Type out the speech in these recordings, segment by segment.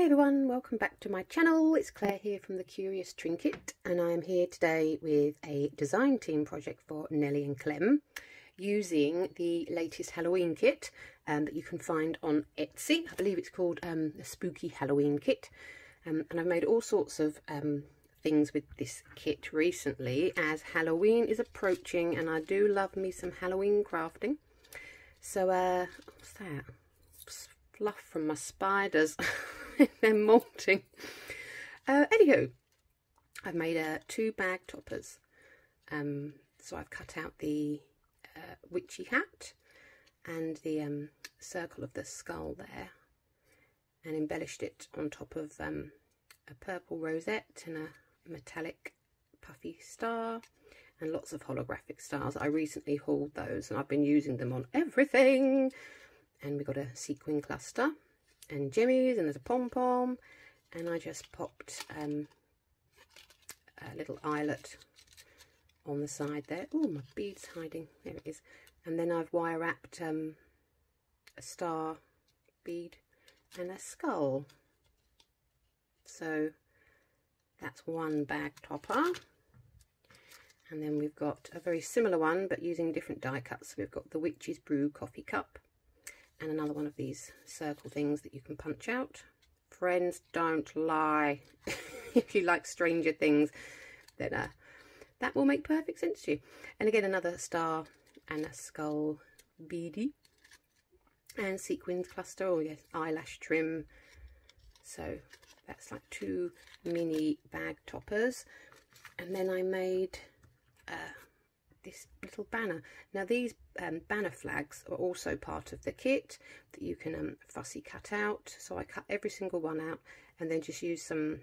Hi everyone, welcome back to my channel. It's Claire here from The Curious Trinket and I am here today with a design team project for Nelly and Clem using the latest Halloween kit um, that you can find on Etsy. I believe it's called um, the Spooky Halloween Kit um, and I've made all sorts of um, things with this kit recently as Halloween is approaching and I do love me some Halloween crafting. So uh, what's that? Fluff from my spiders. They're molting. Uh, anywho, I've made uh, two bag toppers. Um, so I've cut out the uh, witchy hat and the um, circle of the skull there and embellished it on top of um, a purple rosette and a metallic puffy star and lots of holographic stars. I recently hauled those and I've been using them on everything. And we got a sequin cluster and jimmies and there's a pom-pom and I just popped um, a little eyelet on the side there. Oh, my bead's hiding. There it is. And then I've wire wrapped um, a star bead and a skull. So that's one bag topper. And then we've got a very similar one, but using different die cuts. We've got the Witch's Brew coffee cup and another one of these circle things that you can punch out. Friends, don't lie. if you like Stranger Things, then uh, that will make perfect sense to you. And again, another star and a skull beady. And sequins cluster, or yes, eyelash trim. So that's like two mini bag toppers. And then I made uh, this little banner. Now these um, banner flags are also part of the kit that you can um, fussy cut out. So I cut every single one out and then just use some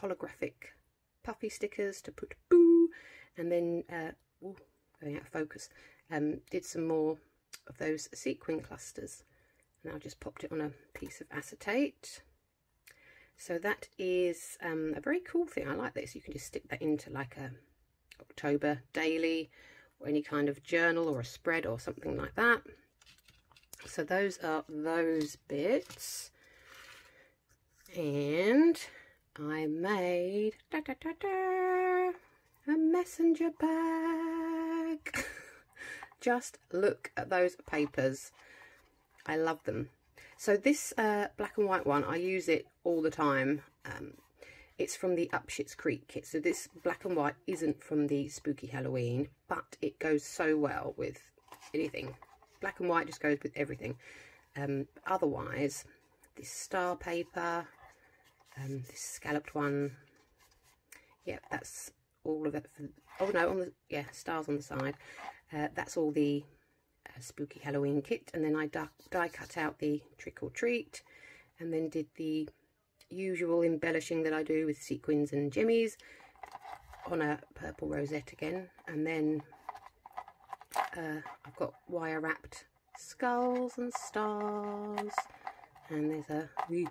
holographic puffy stickers to put boo and then uh, ooh, going out of focus um, did some more of those sequin clusters and I just popped it on a piece of acetate so that is um, a very cool thing I like this you can just stick that into like a October daily or any kind of journal or a spread or something like that. So those are those bits. And I made da, da, da, a messenger bag. Just look at those papers. I love them. So this uh, black and white one, I use it all the time. Um, it's from the Up Schitt's Creek kit. So this black and white isn't from the Spooky Halloween, but it goes so well with anything. Black and white just goes with everything. Um, otherwise, this star paper, um, this scalloped one, yeah, that's all of it. For, oh no, on the yeah, stars on the side. Uh, that's all the uh, Spooky Halloween kit. And then I die cut out the trick or treat, and then did the usual embellishing that I do with sequins and jimmies on a purple rosette again. And then uh, I've got wire wrapped skulls and stars. And there's a wee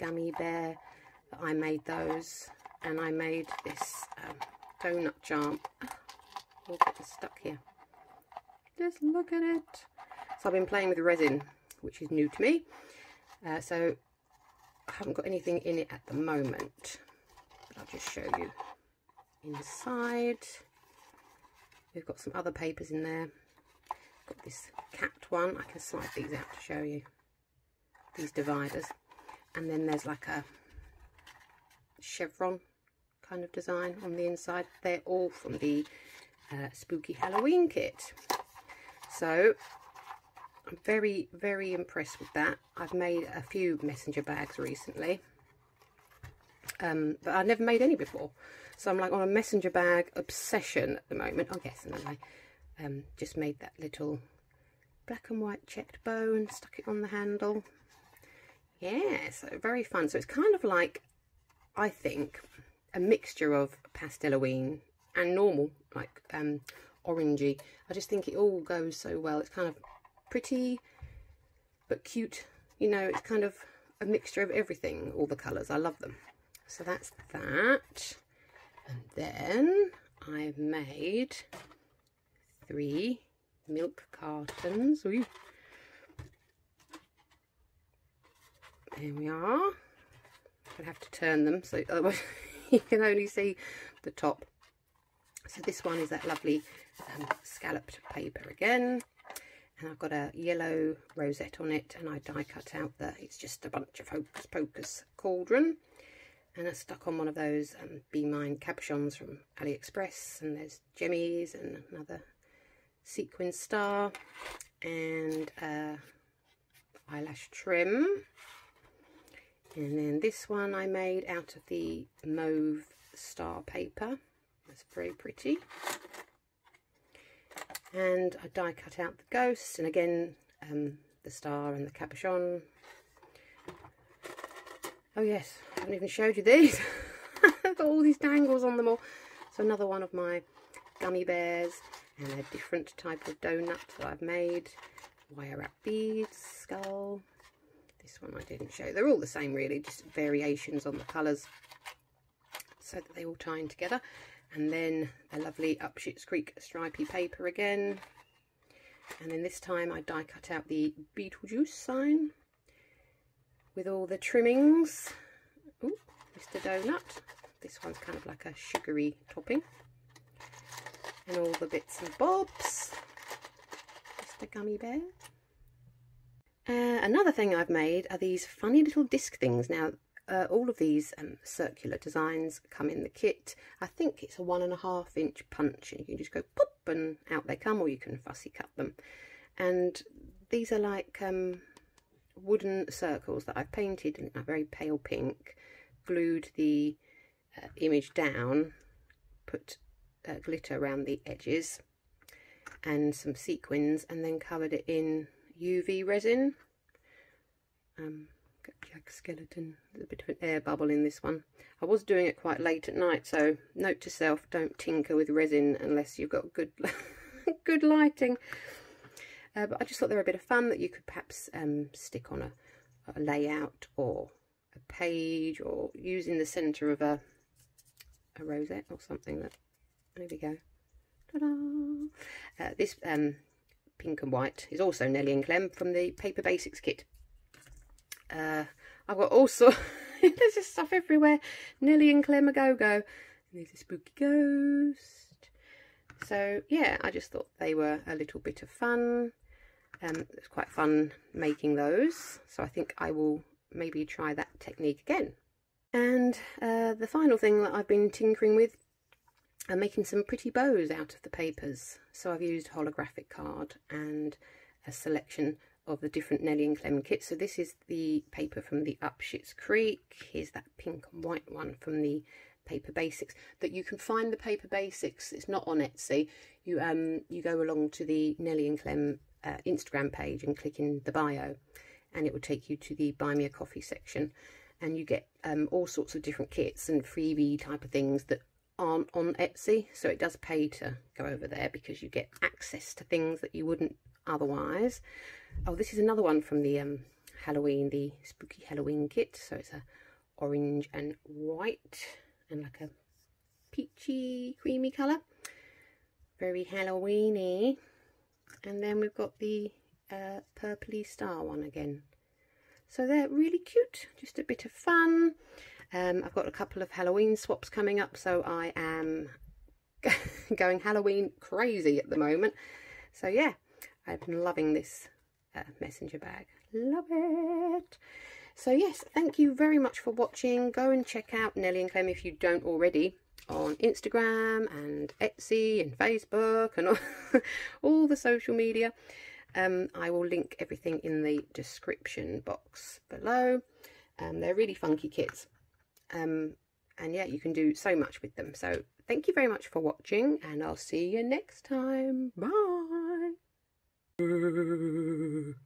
gummy bear that I made those. And I made this um, donut charm all get stuck here. Just look at it. So I've been playing with resin which is new to me. Uh, so I haven't got anything in it at the moment, but I'll just show you inside. We've got some other papers in there. Got this capped one. I can slide these out to show you these dividers. And then there's like a chevron kind of design on the inside. They're all from the uh, Spooky Halloween kit. So I'm very, very impressed with that. I've made a few messenger bags recently, um, but I've never made any before. So I'm like on a messenger bag obsession at the moment. I guess, and I um, just made that little black and white checked bow and stuck it on the handle. Yeah, so very fun. So it's kind of like, I think, a mixture of Halloween and normal, like um, orangey. I just think it all goes so well. It's kind of pretty but cute. You know, it's kind of a mixture of everything, all the colours. I love them. So that's that. And then I've made three milk cartons. Ooh. There we are. To have to turn them so otherwise you can only see the top. So this one is that lovely um, scalloped paper again. And I've got a yellow rosette on it and I die cut out the, it's just a bunch of Hocus Pocus cauldron. And I stuck on one of those um, Be Mine cabochons from AliExpress. And there's jimmies and another sequin star and uh, eyelash trim. And then this one I made out of the mauve star paper. That's very pretty. And I die cut out the ghost and again um, the star and the cabochon. Oh yes, I haven't even showed you these. I've got all these dangles on them all. So another one of my gummy bears and a different type of donut that I've made. Wire wrap beads, skull. This one I didn't show. They're all the same really, just variations on the colours so that they all tie in together. And then a lovely Up Schitt's Creek stripy paper again. And then this time I die cut out the Beetlejuice sign with all the trimmings. Ooh, Mr. Donut. This one's kind of like a sugary topping and all the bits and bobs. Mr. Gummy Bear. Uh, another thing I've made are these funny little disc things. Now, uh, all of these um, circular designs come in the kit. I think it's a one and a half inch punch. And you can just go pop and out they come, or you can fussy cut them. And these are like um, wooden circles that I've painted in a very pale pink, glued the uh, image down, put uh, glitter around the edges and some sequins and then covered it in UV resin. Um, like skeleton, there's a bit of an air bubble in this one. I was doing it quite late at night, so note to self, don't tinker with resin unless you've got good, good lighting. Uh, but I just thought they were a bit of fun that you could perhaps um, stick on a, a layout or a page or use in the centre of a, a rosette or something that there we go. Uh, this um, pink and white is also Nelly and Clem from the Paper Basics kit. Uh, I've got all sorts, there's just stuff everywhere. Nelly and Clem a go-go. There's a spooky ghost. So yeah, I just thought they were a little bit of fun. Um, it was quite fun making those. So I think I will maybe try that technique again. And uh, the final thing that I've been tinkering with I'm making some pretty bows out of the papers. So I've used holographic card and a selection of the different Nelly and Clem kits. So this is the paper from the Up Schitt's Creek. Here's that pink and white one from the Paper Basics. That you can find the Paper Basics. It's not on Etsy. You um you go along to the Nelly and Clem uh, Instagram page and click in the bio, and it will take you to the Buy Me a Coffee section, and you get um all sorts of different kits and freebie type of things that aren't on Etsy so it does pay to go over there because you get access to things that you wouldn't otherwise oh this is another one from the um, Halloween the spooky Halloween kit. So it's a orange and white and like a peachy creamy colour very Halloweeny. And then we've got the uh, purpley star one again. So they're really cute just a bit of fun. Um, I've got a couple of Halloween swaps coming up, so I am going Halloween crazy at the moment. So yeah, I've been loving this messenger bag. Love it. So yes, thank you very much for watching. Go and check out Nelly and Clem if you don't already on Instagram and Etsy and Facebook and all, all the social media. Um, I will link everything in the description box below. Um, they're really funky kits. Um, and yeah, you can do so much with them. So thank you very much for watching and I'll see you next time. Bye. Uh...